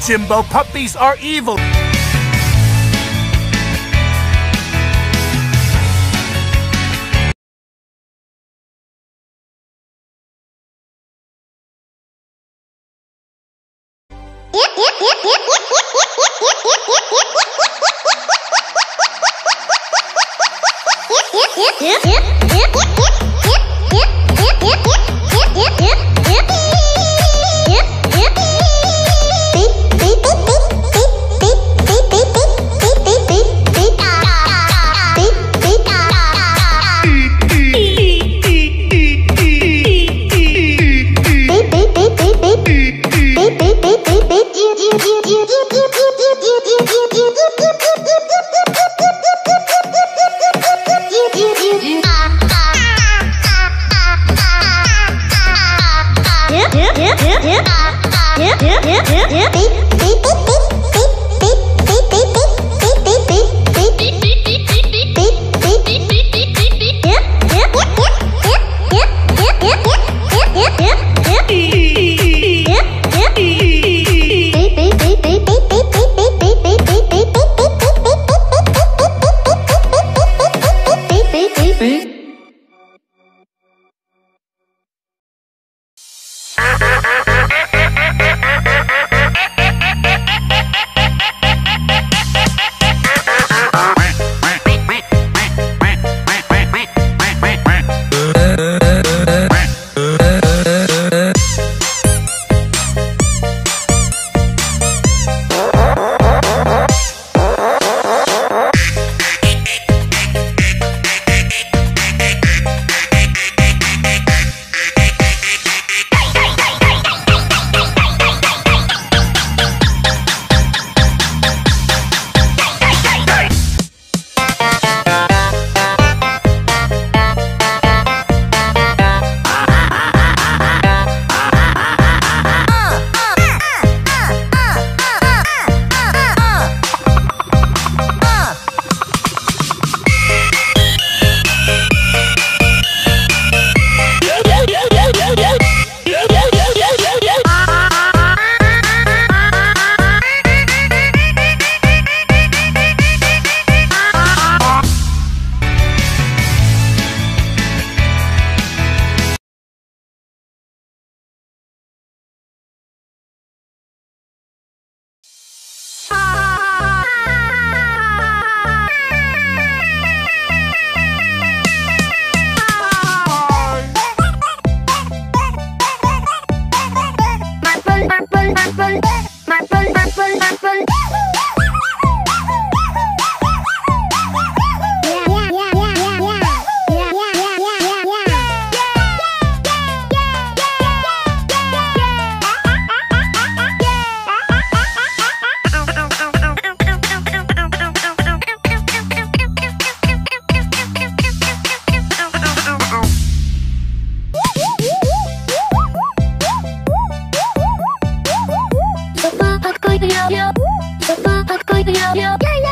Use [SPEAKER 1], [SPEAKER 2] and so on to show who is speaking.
[SPEAKER 1] Jimbo, puppies are evil. Beep beep beep beep. yeah,
[SPEAKER 2] my phone, my phone, my phone. よ。パパかっこいいよ。